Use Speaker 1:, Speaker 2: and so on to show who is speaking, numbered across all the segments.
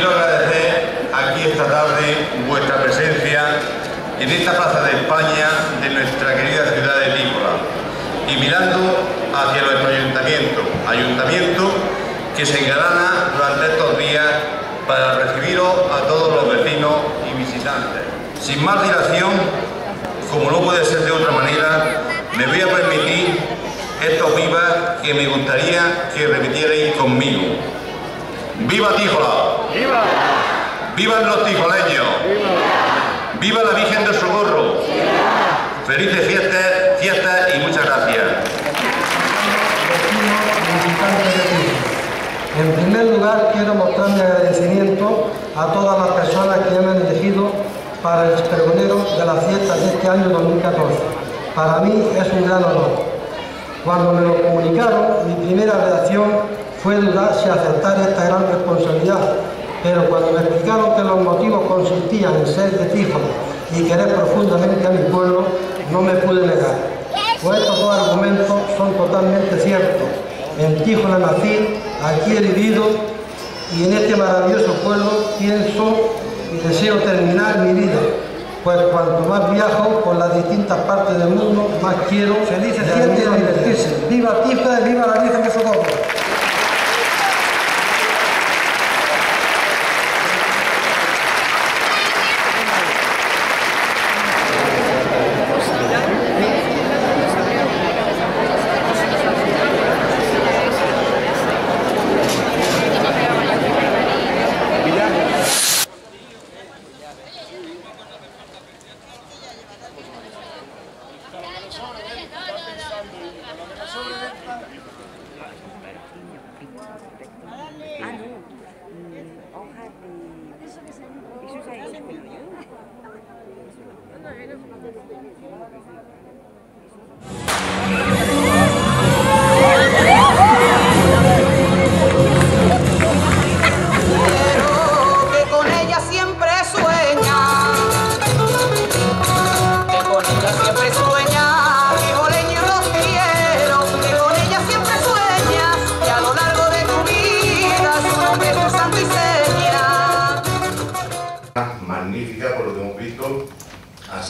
Speaker 1: Quiero agradecer aquí esta tarde vuestra presencia en esta plaza de España de nuestra querida ciudad de Tícola y mirando hacia nuestro ayuntamiento, ayuntamiento que se engalana durante estos días para recibiros a todos los vecinos y visitantes. Sin más dilación, como no puede ser de otra manera, me voy a permitir estos vivas que me gustaría que repitierais conmigo. ¡Viva Tíjola! ¡Viva! ¡Vivan los tijoleños! ¡Viva! ¡Viva la Virgen del Socorro! ¡Felices fiestas, y muchas gracias!
Speaker 2: En primer lugar, quiero mostrar mi agradecimiento a todas las personas que me han elegido para el pregonero de las fiestas de este año 2014. Para mí es un gran honor. Cuando me lo comunicaron, mi primera reacción fue dudar si aceptar esta gran responsabilidad, pero cuando me explicaron que los motivos consistían en ser de Tíjola y querer profundamente a mi pueblo, no me pude negar. Pues estos dos argumentos son totalmente ciertos. En Tíjola nací, aquí he vivido y en este maravilloso pueblo pienso y deseo terminar mi vida. Pues cuanto más viajo por las distintas partes del mundo, más quiero felices y divertirse. ¡Viva Tíjola y viva la Virgen de Socorro!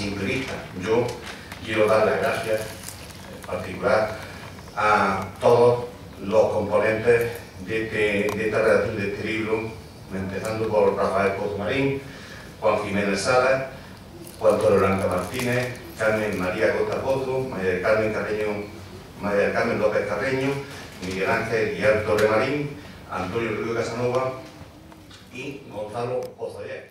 Speaker 1: Simple. Yo quiero dar las gracias en particular a todos los componentes de, este- esta redacción de este libro, empezando por Rafael Pozo Marín, Juan Jiménez Sala, Juan Antonio Blanca Martínez, Carmen María Costa Pozo, María Carmen Carreño, María Carmen López Carreño, Miguel Ángel Guillermo Torre Marín, Antonio Rubio Casanova y Gonzalo Pozoyer.